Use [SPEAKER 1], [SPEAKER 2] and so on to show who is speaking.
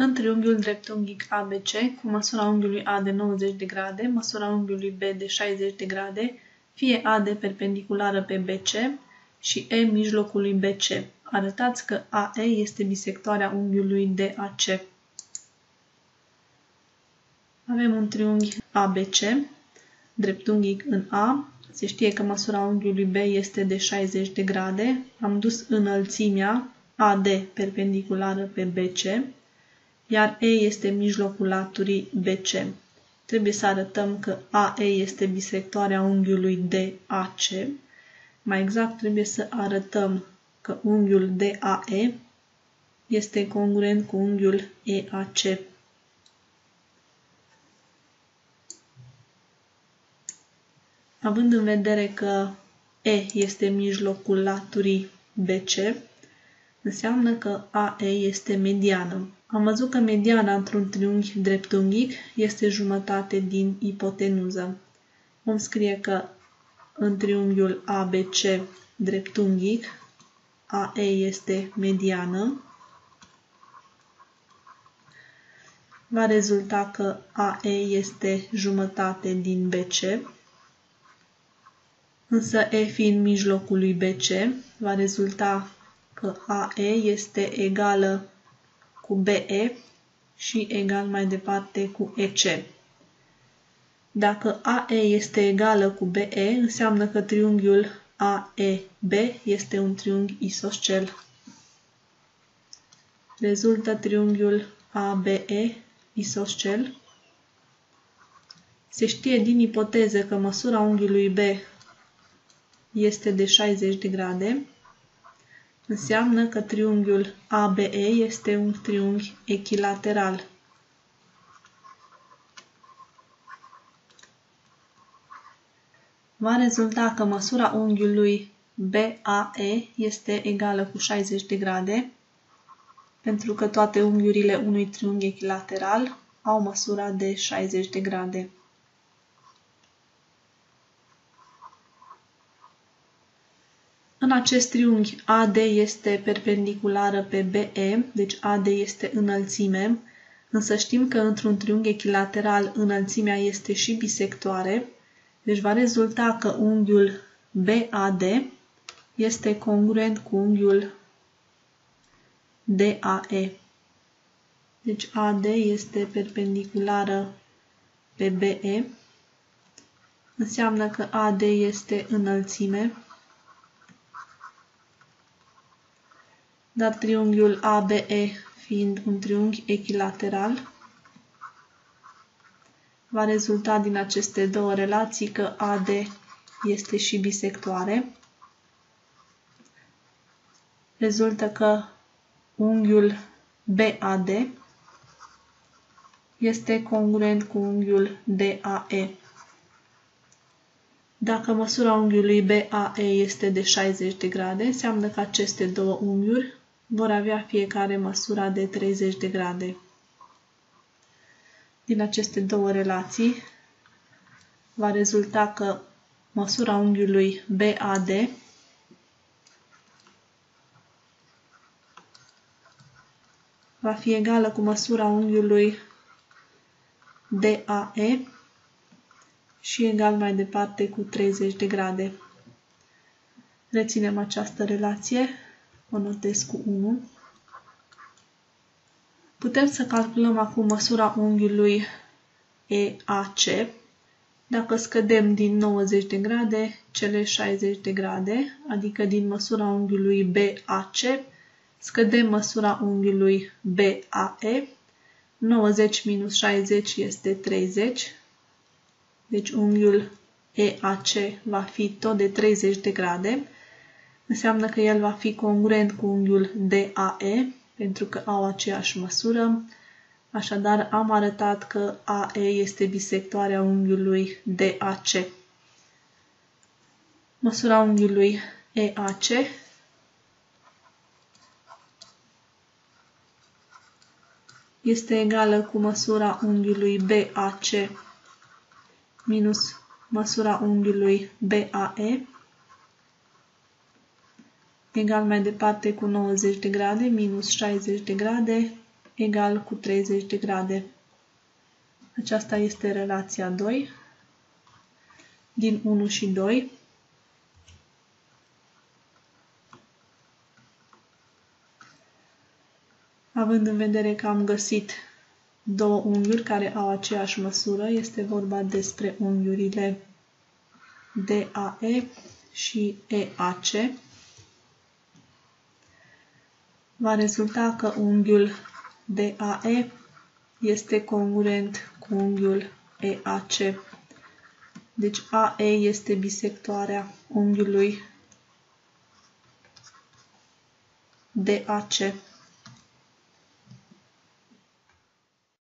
[SPEAKER 1] În triunghiul dreptunghic ABC, cu măsura unghiului A de 90 de grade, măsura unghiului B de 60 de grade, fie AD perpendiculară pe BC și E mijlocului BC. Arătați că AE este bisectoarea unghiului DAC. Avem un triunghi ABC, dreptunghic în A. Se știe că măsura unghiului B este de 60 de grade. Am dus înălțimea AD perpendiculară pe BC iar E este mijlocul laturii BC. Trebuie să arătăm că AE este bisectoarea unghiului DAC. Mai exact, trebuie să arătăm că unghiul DAE este congruent cu unghiul EAC. Având în vedere că E este mijlocul laturii BC, înseamnă că AE este mediană. Am văzut că mediana într-un triunghi dreptunghic este jumătate din ipotenuză. Vom scrie că în triunghiul ABC dreptunghic AE este mediană. Va rezulta că AE este jumătate din BC, însă E fiind mijlocul lui BC, va rezulta că AE este egală cu BE și egal mai departe cu EC. Dacă AE este egală cu BE, înseamnă că triunghiul AEB este un triunghi isoscel. Rezultă triunghiul ABE isoscel. Se știe din ipoteză că măsura unghiului B este de 60 de grade înseamnă că triunghiul ABE este un triunghi echilateral. Va rezulta că măsura unghiului BAE este egală cu 60 de grade, pentru că toate unghiurile unui triunghi echilateral au măsura de 60 de grade. În acest triunghi AD este perpendiculară pe BE, deci AD este înălțime, însă știm că într-un triunghi echilateral înălțimea este și bisectoare, deci va rezulta că unghiul BAD este congruent cu unghiul DAE. Deci AD este perpendiculară pe BE, înseamnă că AD este înălțime, dar triunghiul ABE fiind un triunghi echilateral, va rezulta din aceste două relații că AD este și bisectoare. Rezultă că unghiul BAD este congruent cu unghiul DAE. Dacă măsura unghiului BAE este de 60 de grade, înseamnă că aceste două unghiuri vor avea fiecare măsura de 30 de grade. Din aceste două relații va rezulta că măsura unghiului BAD va fi egală cu măsura unghiului DAE și egal mai departe cu 30 de grade. Reținem această relație o notez cu 1. Putem să calculăm acum măsura unghiului EAC. Dacă scădem din 90 de grade cele 60 de grade, adică din măsura unghiului BAC, scădem măsura unghiului BAE. 90 minus 60 este 30. Deci unghiul EAC va fi tot de 30 de grade înseamnă că el va fi congruent cu unghiul DAE, pentru că au aceeași măsură. Așadar, am arătat că AE este bisectoarea unghiului DAC. Măsura unghiului EAC este egală cu măsura unghiului BAC minus măsura unghiului BAE egal mai departe cu 90 de grade minus 60 de grade egal cu 30 de grade. Aceasta este relația 2 din 1 și 2. Având în vedere că am găsit două unghiuri care au aceeași măsură, este vorba despre unghiurile DAE și EAC, va rezulta că unghiul DAE este congruent cu unghiul EAC. Deci AE este bisectoarea unghiului DAC.